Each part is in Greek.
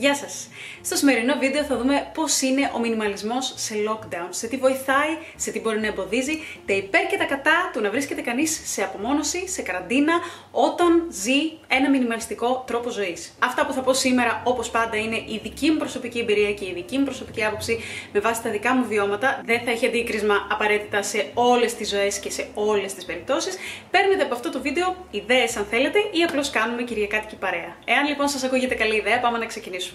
Γεια σας! Στο σημερινό βίντεο θα δούμε πώς είναι ο μινιμαλισμός σε lockdown, σε τι βοηθάει, σε τι μπορεί να εμποδίζει, τα υπέρ και τα κατά του να βρίσκεται κανείς σε απομόνωση, σε καραντίνα, όταν ζει ένα μινιμαλιστικό τρόπο ζωής. Αυτά που θα πω σήμερα, όπως πάντα, είναι η δική μου προσωπική εμπειρία και η δική μου προσωπική άποψη με βάση τα δικά μου βιώματα. Δεν θα έχει αντίκρισμα απαραίτητα σε όλες τις ζωές και σε όλες τις περιπτώσεις. Παίρνετε από αυτό το βίντεο ιδέες αν θέλετε ή απλώς κάνουμε κυριακάτικη παρέα. Εάν λοιπόν σας ακούγεται καλή ιδέα, πάμε να ξεκινήσουμε.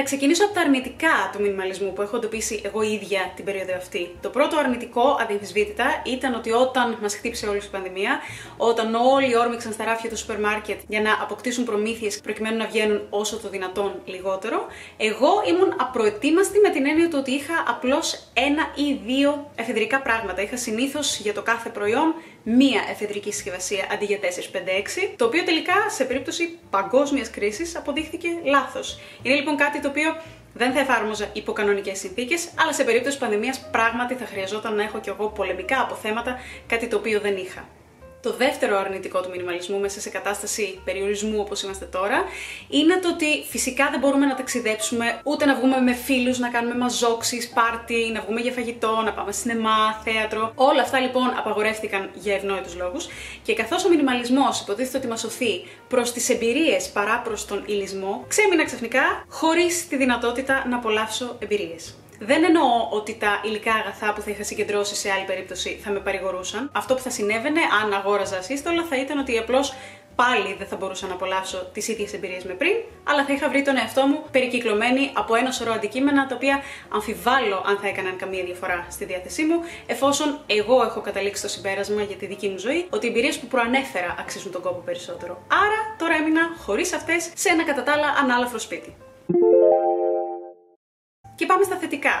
Θα ξεκινήσω από τα αρνητικά του μινιμαλισμού που έχω εντοπίσει εγώ ίδια την περίοδο αυτή. Το πρώτο αρνητικό, αδιαμφισβήτητα, ήταν ότι όταν μας χτύπησε όλη η πανδημία, όταν όλοι όρμηξαν στα ράφια του σούπερ μάρκετ για να αποκτήσουν προμήθειες προκειμένου να βγαίνουν όσο το δυνατόν λιγότερο, εγώ ήμουν απροετοίμαστη με την έννοια του ότι είχα απλώς ένα ή δύο εφεδρικά πράγματα. Είχα συνήθως για το κάθε προϊόν μία εφεδρική συσκευασία αντί για 4-5-6, το οποίο τελικά σε περίπτωση παγκόσμιας κρίσης αποδείχθηκε λάθος. Είναι λοιπόν κάτι το οποίο δεν θα εφάρμοζα υπό κανονικές συνθήκες, αλλά σε περίπτωση πανδημίας πράγματι θα χρειαζόταν να έχω κι εγώ πολεμικά αποθέματα, κάτι το οποίο δεν είχα. Το δεύτερο αρνητικό του μινιμαλισμού μέσα σε κατάσταση περιορισμού όπως είμαστε τώρα είναι το ότι φυσικά δεν μπορούμε να ταξιδέψουμε ούτε να βγούμε με φίλους, να κάνουμε μαζόξεις, πάρτι, να βγούμε για φαγητό, να πάμε σινεμά, θέατρο. Όλα αυτά λοιπόν απαγορεύτηκαν για ευνόητους λόγους και καθώς ο μινιμαλισμός υποτίθεται ότι μας σωθεί προς τις εμπειρίες παρά προς τον υλισμό, ξέμεινα ξαφνικά χωρίς τη δυνατότητα να απολαύσω εμπειρίες. Δεν εννοώ ότι τα υλικά αγαθά που θα είχα συγκεντρώσει σε άλλη περίπτωση θα με παρηγορούσαν. Αυτό που θα συνέβαινε αν αγόραζα σύστολα θα ήταν ότι απλώς πάλι δεν θα μπορούσα να απολαύσω τις ίδιες εμπειρίες με πριν, αλλά θα είχα βρει τον εαυτό μου περικυκλωμένη από ένα σωρό αντικείμενα τα οποία αμφιβάλλω αν θα έκαναν καμία διαφορά στη διάθεσή μου, εφόσον εγώ έχω καταλήξει το συμπέρασμα για τη δική μου ζωή ότι οι εμπειρίες που προανέφερα αξίζουν τον κόπο περισσότερο. Άρα τώρα έμεινα χωρίς αυτές σε ένα κατά τα άλλα ανάλαφρο σπίτι. Και πάμε στα θετικά.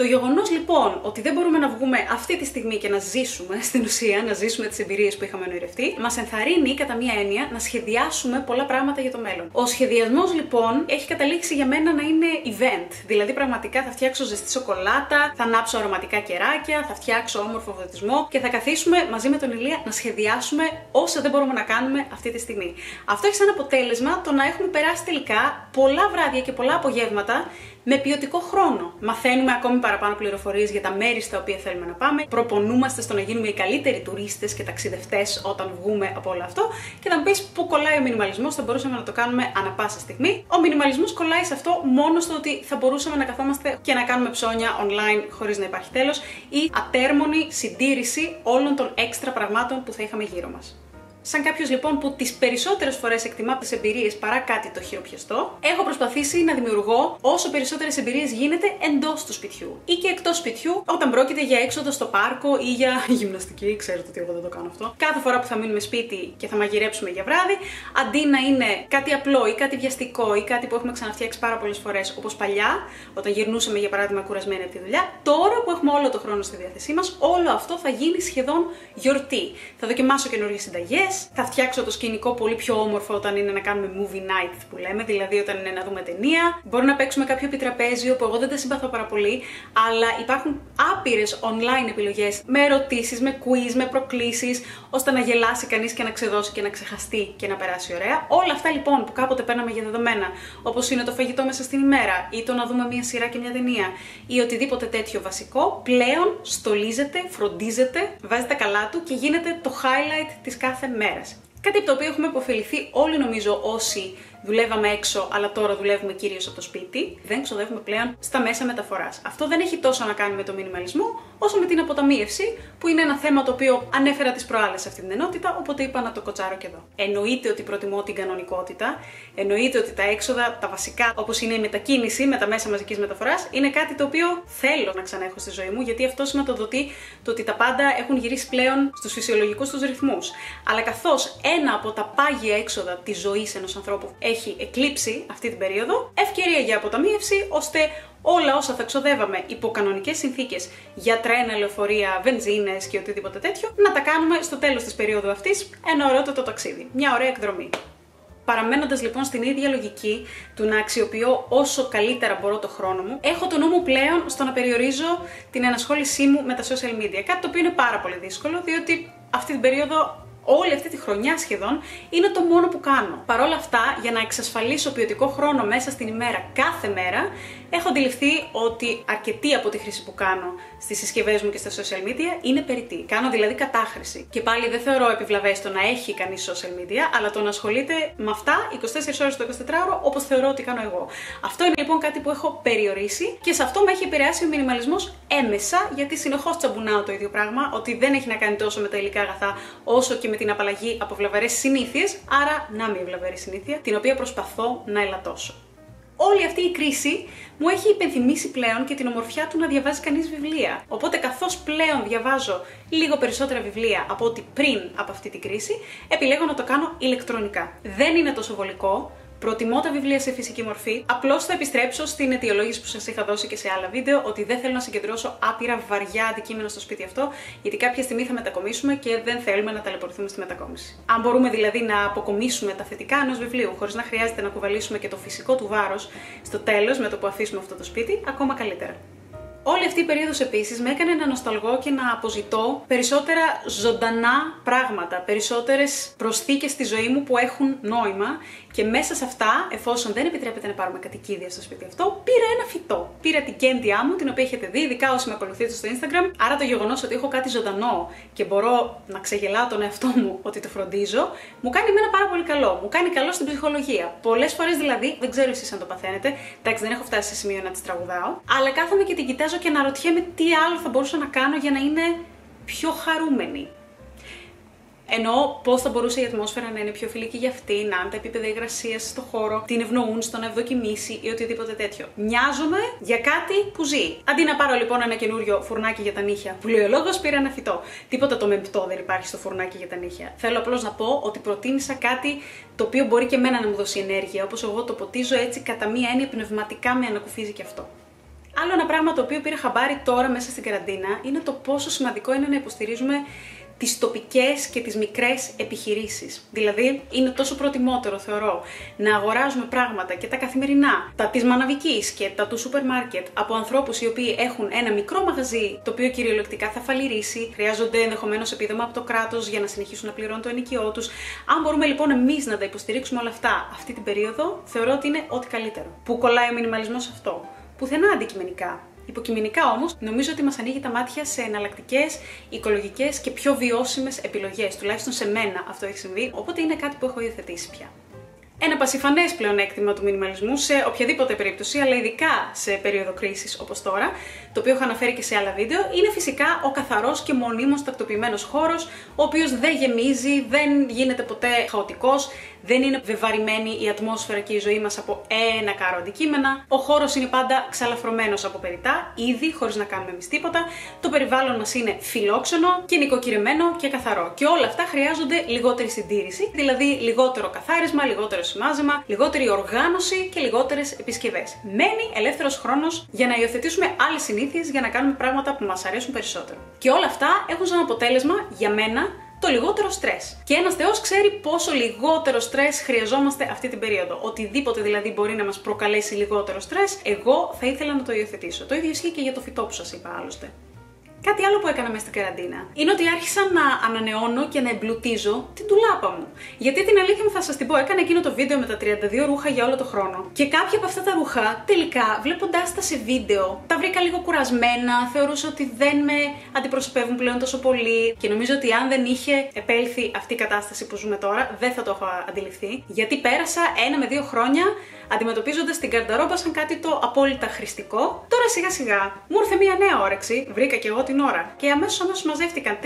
Το γεγονός λοιπόν ότι δεν μπορούμε να βγούμε αυτή τη στιγμή και να ζήσουμε στην ουσία, να ζήσουμε τις εμπειρίες που είχαμε νοηρευτεί, μας ενθαρρύνει κατά μία έννοια να σχεδιάσουμε πολλά πράγματα για το μέλλον. Ο σχεδιασμός λοιπόν έχει καταλήξει για μένα να είναι event. Δηλαδή πραγματικά θα φτιάξω ζεστή σοκολάτα, θα ανάψω αρωματικά κεράκια, θα φτιάξω όμορφο φωτισμό και θα καθίσουμε μαζί με τον Ηλία να σχεδιάσουμε όσα δεν μπορούμε να κάνουμε αυτή τη στιγμή. Αυτό έχει σαν αποτέλεσμα το να έχουμε περάσει τελικά πολλά βράδια και πολλά απογεύματα με ποιοτικό χρόνο. Μαθαίνουμε ακόμη παραπάνω πληροφορίες για τα μέρη στα οποία θέλουμε να πάμε. Προπονούμαστε στο να γίνουμε οι καλύτεροι τουρίστες και ταξιδευτές όταν βγούμε από όλο αυτό. Και θα μου πει πού κολλάει ο μινιμαλισμός, θα μπορούσαμε να το κάνουμε ανα πάσα στιγμή. Ο μινιμαλισμός κολλάει σε αυτό μόνο στο ότι θα μπορούσαμε να καθόμαστε και να κάνουμε ψώνια online χωρίς να υπάρχει τέλος ή ατέρμονη συντήρηση όλων των έξτρα πραγμάτων που θα είχαμε γύρω μας. Σαν κάποιος λοιπόν που τις περισσότερες φορές εκτιμά τις εμπειρίες παρά κάτι το χειροπιαστό, έχω προσπαθήσει να δημιουργώ όσο περισσότερες εμπειρίες γίνεται εντός του σπιτιού ή και εκτός σπιτιού, όταν πρόκειται για έξοδο στο πάρκο ή για γυμναστική. Ξέρετε ότι εγώ δεν το κάνω αυτό. Κάθε φορά που θα μείνουμε σπίτι και θα μαγειρέψουμε για βράδυ, αντί να είναι κάτι απλό ή κάτι βιαστικό ή κάτι που έχουμε ξαναφτιάξει πάρα πολλές φορές όπως παλιά, όταν γυρνούσαμε για παράδειγμα κουρασμένοι από τη δουλειά, τώρα που έχουμε όλο το χρόνο στη διάθεσή μας, όλο αυτό θα γίνει σχεδόν γιορτή. Θα δοκιμάσω καινούργιες συνταγές, θα φτιάξω το σκηνικό πολύ πιο όμορφο όταν είναι να κάνουμε movie night που λέμε, δηλαδή όταν είναι να δούμε ταινία. Μπορεί να παίξουμε κάποιο επιτραπέζιο που εγώ δεν τα συμπαθώ πάρα πολύ, αλλά υπάρχουν άπειρες online επιλογές με ερωτήσεις, με quiz, με προκλήσεις, ώστε να γελάσει κανείς και να ξεδώσει και να ξεχαστεί και να περάσει ωραία. Όλα αυτά λοιπόν που κάποτε παίρναμε για δεδομένα, όπως είναι το φαγητό μέσα στην ημέρα ή το να δούμε μια σειρά και μια ταινία ή οτιδήποτε τέτοιο βασικό, πλέον στολίζεται, φροντίζεται, βάζει τα καλά του και γίνεται το highlight της κάθε μέρα. Κάτι από το οποίο έχουμε υποφεληθεί όλοι νομίζω όσοι δουλεύαμε έξω, αλλά τώρα δουλεύουμε κυρίως από το σπίτι, δεν ξοδεύουμε πλέον στα μέσα μεταφοράς. Αυτό δεν έχει τόσο να κάνει με το μινιμαλισμό, όσο με την αποταμίευση, που είναι ένα θέμα το οποίο ανέφερα τις προάλλες σε αυτή την ενότητα, οπότε είπα να το κοτσάρω και εδώ. Εννοείται ότι προτιμώ την κανονικότητα, εννοείται ότι τα έξοδα, τα βασικά, όπως είναι η μετακίνηση με τα μέσα μαζικής μεταφοράς, είναι κάτι το οποίο θέλω να ξαναέχω στη ζωή μου, γιατί αυτό σηματοδοτεί το ότι τα πάντα έχουν γυρίσει πλέον στους φυσιολογικούς τους ρυθμούς. Αλλά καθώς ένα από τα πάγια έξοδα της ζωής ενός ανθρώπου έχει εκλείψει αυτή την περίοδο, ευκαιρία για αποταμίευση ώστε όλα όσα θα ξοδεύαμε υπό κανονικές συνθήκες για τρένα, λεωφορεία, βενζίνες και οτιδήποτε τέτοιο, να τα κάνουμε στο τέλος της περίοδου αυτής ένα ωραιότατο ταξίδι. Μια ωραία εκδρομή. Παραμένοντας λοιπόν στην ίδια λογική του να αξιοποιώ όσο καλύτερα μπορώ το χρόνο μου, έχω το νου μου πλέον στο να περιορίζω την ενασχόλησή μου με τα social media. Κάτι το οποίο είναι πάρα πολύ δύσκολο, διότι αυτή την περίοδο όλη αυτή τη χρονιά σχεδόν είναι το μόνο που κάνω. Παρ' όλα αυτά, για να εξασφαλίσω ποιοτικό χρόνο μέσα στην ημέρα κάθε μέρα, έχω αντιληφθεί ότι αρκετή από τη χρήση που κάνω στις συσκευές μου και στα social media είναι περιττή. Κάνω δηλαδή κατάχρηση. Και πάλι δεν θεωρώ επιβλαβές το να έχει κανείς social media, αλλά το να ασχολείται με αυτά 24 ώρες το 24ωρο όπως θεωρώ ότι κάνω εγώ. Αυτό είναι λοιπόν κάτι που έχω περιορίσει και σε αυτό με έχει επηρεάσει ο μινιμαλισμός έμεσα, γιατί συνεχώς τσαμπουνάω το ίδιο πράγμα, ότι δεν έχει να κάνει τόσο με τα υλικά αγαθά όσο και με την απαλλαγή από βλαβερές συνήθειες, άρα να μην βλαβερή συνήθεια, την οποία προσπαθώ να ελαττώσω όλη αυτή η κρίση μου έχει υπενθυμίσει πλέον και την ομορφιά του να διαβάζει κανείς βιβλία. Οπότε, καθώς πλέον διαβάζω λίγο περισσότερα βιβλία από ό,τι πριν από αυτή την κρίση, επιλέγω να το κάνω ηλεκτρονικά. Δεν είναι τόσο βολικό, Προτιμώ τα βιβλία σε φυσική μορφή. Απλώς θα επιστρέψω στην αιτιολόγηση που σας είχα δώσει και σε άλλα βίντεο ότι δεν θέλω να συγκεντρώσω άπειρα βαριά αντικείμενα στο σπίτι αυτό, γιατί κάποια στιγμή θα μετακομίσουμε και δεν θέλουμε να ταλαιπωρηθούμε στη μετακόμιση. Αν μπορούμε δηλαδή να αποκομίσουμε τα θετικά ενός βιβλίου χωρίς να χρειάζεται να κουβαλήσουμε και το φυσικό του βάρος στο τέλος με το που αφήσουμε αυτό το σπίτι, ακόμα καλύτερα. Όλη αυτή η περίοδος επίσης με έκανε να νοσταλγώ και να αποζητώ περισσότερα ζωντανά πράγματα, περισσότερες προσθήκες στη ζωή μου που έχουν νόημα και μέσα σε αυτά, εφόσον δεν επιτρέπεται να πάρουμε κατοικίδια στο σπίτι αυτό, πήρα ένα φυτό. Πήρα την κέντια μου, την οποία έχετε δει, ειδικά όσοι με ακολουθείτε στο Instagram. Άρα το γεγονός ότι έχω κάτι ζωντανό και μπορώ να ξεγελάω τον εαυτό μου ότι το φροντίζω, μου κάνει εμένα πάρα πολύ καλό. Μου κάνει καλό στην ψυχολογία. Πολλές φορές δηλαδή, δεν ξέρω εσείς αν το παθαίνετε, εντάξει δεν έχω φτάσει σε σημείο να τις τραγουδάω, αλλά κάθομαι και την κοιτάζω και να ρωτιέμαι τι άλλο θα μπορούσα να κάνω για να είναι πιο χαρούμενη. Ενώ πώς θα μπορούσε η ατμόσφαιρα να είναι πιο φιλική για αυτήν, αν τα επίπεδα υγρασίας στο χώρο την ευνοούν στο να ευδοκιμήσει ή οτιδήποτε τέτοιο. Μοιάζομαι για κάτι που ζει. Αντί να πάρω λοιπόν ένα καινούριο φουρνάκι για τα νύχια που λέει ο λόγος, πήρα ένα φυτό. Τίποτα το μεμπτό δεν υπάρχει στο φουρνάκι για τα νύχια. Θέλω απλώς να πω ότι προτίμησα κάτι το οποίο μπορεί και εμένα να μου δώσει ενέργεια, όπως εγώ το ποτίζω έτσι κατά μία έννοια πνευματικά με ανακουφίζει και αυτό. Άλλο ένα πράγμα το οποίο πήρα χαμπάρι τώρα μέσα στην καραντίνα είναι το πόσο σημαντικό είναι να υποστηρίζουμε τις τοπικές και τις μικρές επιχειρήσεις. Δηλαδή, είναι τόσο προτιμότερο, θεωρώ, να αγοράζουμε πράγματα και τα καθημερινά, τα της μαναβικής και τα του σούπερ μάρκετ, από ανθρώπους οι οποίοι έχουν ένα μικρό μαγαζί, το οποίο κυριολεκτικά θα φαλυρίσει, χρειάζονται ενδεχομένως επίδομα από το κράτος για να συνεχίσουν να πληρώνουν το ενοικιό τους. Αν μπορούμε λοιπόν εμείς να τα υποστηρίξουμε όλα αυτά αυτή την περίοδο, θεωρώ ότι είναι ό,τι καλύτερο. Πού κολλάει ο μινιμαλισμός αυτό. Πουθενά αντικειμενικά. Υποκειμενικά όμως, νομίζω ότι μας ανοίγει τα μάτια σε εναλλακτικές, οικολογικές και πιο βιώσιμες επιλογές. Τουλάχιστον σε μένα αυτό έχει συμβεί, οπότε είναι κάτι που έχω υιοθετήσει πια. Ένα πασιφανές πλεονέκτημα του μινιμαλισμού σε οποιαδήποτε περίπτωση, αλλά ειδικά σε περίοδο κρίσης όπως τώρα, το οποίο έχω αναφέρει και σε άλλα βίντεο, είναι φυσικά ο καθαρός και μονίμως τακτοποιημένος χώρος, ο οποίος δεν γεμίζει, δεν γίνεται ποτέ χαοτικός, δεν είναι βεβαρημένη η ατμόσφαιρα και η ζωή μας από ένα κάρο αντικείμενα. Ο χώρος είναι πάντα ξαλαφρωμένος από περιτά, ήδη, χωρίς να κάνουμε εμείς τίποτα. Το περιβάλλον μας είναι φιλόξενο και νοικοκυρεμένο και καθαρό. Και όλα αυτά χρειάζονται λιγότερη συντήρηση, δηλαδή λιγότερο καθάρισμα, λιγότερο σημάζεμα, λιγότερη οργάνωση και λιγότερες επισκευές. Μένει ελεύθερος χρόνος για να υιοθετήσουμε άλλες συνήθειες για να κάνουμε πράγματα που μας αρέσουν περισσότερο. Και όλα αυτά έχουν σαν αποτέλεσμα για μένα το λιγότερο στρες. Και ένας Θεός ξέρει πόσο λιγότερο στρες χρειαζόμαστε αυτή την περίοδο. Οτιδήποτε δηλαδή μπορεί να μας προκαλέσει λιγότερο στρες, εγώ θα ήθελα να το υιοθετήσω. Το ίδιο ισχύει και για το φυτό που σας είπα άλλωστε. Κάτι άλλο που έκανα μέσα στην καραντίνα είναι ότι άρχισα να ανανεώνω και να εμπλουτίζω την τουλάπα μου. Γιατί την αλήθεια μου θα σας την πω, έκανα εκείνο το βίντεο με τα 32 ρούχα για όλο το χρόνο. Και κάποια από αυτά τα ρούχα, τελικά, βλέποντάς τα σε βίντεο, τα βρήκα λίγο κουρασμένα, θεωρούσα ότι δεν με αντιπροσωπεύουν πλέον τόσο πολύ. Και νομίζω ότι αν δεν είχε επέλθει αυτή η κατάσταση που ζούμε τώρα, δεν θα το έχω αντιληφθεί. Γιατί πέρασα ένα με δύο χρόνια αντιμετωπίζοντας την καρνταρόμπα σαν κάτι το απόλυτα χρηστικό. Τώρα σιγά σιγά μου ήρθε μια νέα όρεξη, βρήκα και εγώ την ώρα. Και αμέσως αμέσως μαζεύτηκαν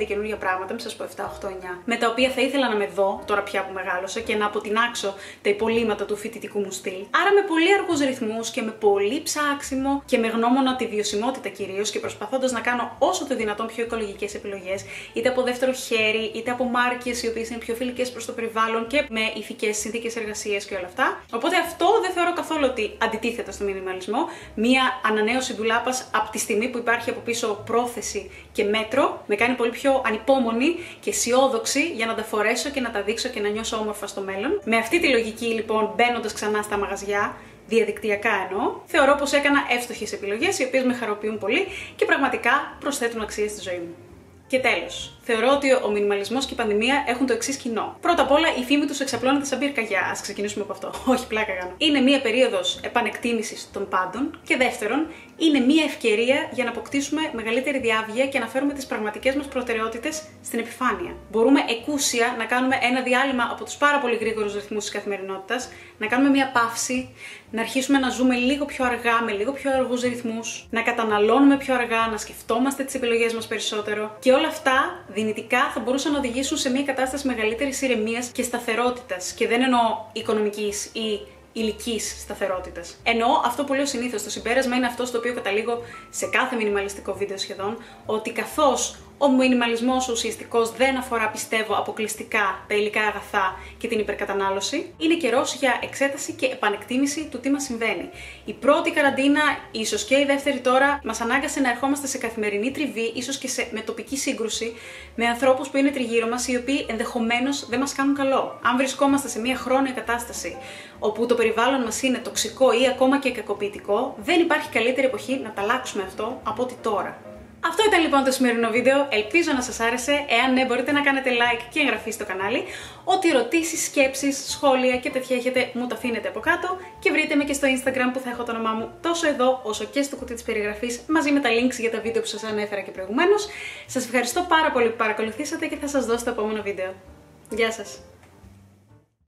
4-5 καινούργια πράγματα, μην σας πω 7, 8, 9, με τα οποία θα ήθελα να με δω τώρα πια που μεγάλωσα και να αποτινάξω τα υπολείμματα του φοιτητικού μου στυλ. Άρα με πολύ αργούς ρυθμούς και με πολύ ψάξιμο και με γνώμονα τη βιωσιμότητα κυρίως και προσπαθώντας να κάνω όσο το δυνατόν πιο οικολογικές επιλογές, είτε από δεύτερο χέρι, είτε από μάρκες οι οποίες είναι πιο φιλικές προς το περιβάλλον και με ηθικές συνθήκες εργασίας και όλα αυτά. Οπότε αυτό δεν θεωρώ καθόλου ότι αντιτίθεται στο μινιμαλισμό. Μία ανανέωση ντουλάπας από τη στιγμή που υπάρχει από πίσω πρόθεση και μέτρο με κάνει πολύ πιο ανυπόμονη και αισιόδοξη για να τα φορέσω και να τα δείξω και να νιώσω όμορφα στο μέλλον. Με αυτή τη λογική λοιπόν μπαίνοντας ξανά στα μαγαζιά, διαδικτυακά εννοώ, θεωρώ πως έκανα εύστοχες επιλογές οι οποίες με χαροποιούν πολύ και πραγματικά προσθέτουν αξία στη ζωή μου. Και τέλος, θεωρώ ότι ο μινιμαλισμός και η πανδημία έχουν το εξής κοινό. Πρώτα απ' όλα, η φήμη τους εξαπλώνεται σαν πυρκαγιά. Α ξεκινήσουμε από αυτό. Όχι, πλάκα κάνω. Είναι μία περίοδος επανεκτίμησης των πάντων. Και δεύτερον, είναι μία ευκαιρία για να αποκτήσουμε μεγαλύτερη διάβγεια και να φέρουμε τις πραγματικές μας προτεραιότητες στην επιφάνεια. Μπορούμε εκούσια να κάνουμε ένα διάλειμμα από τους πάρα πολύ γρήγορους ρυθμούς της καθημερινότητας, να κάνουμε μία παύση, να αρχίσουμε να ζούμε λίγο πιο αργά, με λίγο πιο αργούς ρυθμούς, να καταναλώνουμε πιο αργά, να σκεφτόμαστε τις επιλογές μας περισσότερο. Και όλα αυτά δυνητικά θα μπορούσαν να οδηγήσουν σε μια κατάσταση μεγαλύτερης ηρεμίας και σταθερότητας. Και δεν εννοώ οικονομικής ή ηλική σταθερότητας. Εννοώ αυτό που λέω συνήθως. Το συμπέρασμα είναι αυτό στο οποίο καταλήγω σε κάθε μινιμαλιστικό βίντεο σχεδόν, ότι καθώς ο μινιμαλισμός ουσιαστικός δεν αφορά, πιστεύω, αποκλειστικά τα υλικά αγαθά και την υπερκατανάλωση. Είναι καιρός για εξέταση και επανεκτίμηση του τι μας συμβαίνει. Η πρώτη καραντίνα, ίσως και η δεύτερη τώρα, μας ανάγκασε να ερχόμαστε σε καθημερινή τριβή, ίσως και σε, με τοπική σύγκρουση, με ανθρώπους που είναι τριγύρω μας, οι οποίοι ενδεχομένως δεν μας κάνουν καλό. Αν βρισκόμαστε σε μια χρόνια κατάσταση όπου το περιβάλλον μας είναι τοξικό ή ακόμα και κακοποιητικό, δεν υπάρχει καλύτερη εποχή να τα αλλάξουμε αυτό από ότι τώρα. Αυτό ήταν λοιπόν το σημερινό βίντεο. Ελπίζω να σας άρεσε. Εάν ναι, μπορείτε να κάνετε like και εγγραφή στο κανάλι. Ό,τι ερωτήσεις, σκέψεις, σχόλια και τέτοια έχετε, μου τα αφήνετε από κάτω. Και βρείτε με και στο Instagram που θα έχω το όνομά μου τόσο εδώ όσο και στο κουτί της περιγραφής μαζί με τα links για τα βίντεο που σας ανέφερα και προηγουμένως. Σας ευχαριστώ πάρα πολύ που παρακολουθήσατε και θα σας δώσω το επόμενο βίντεο. Γεια σας!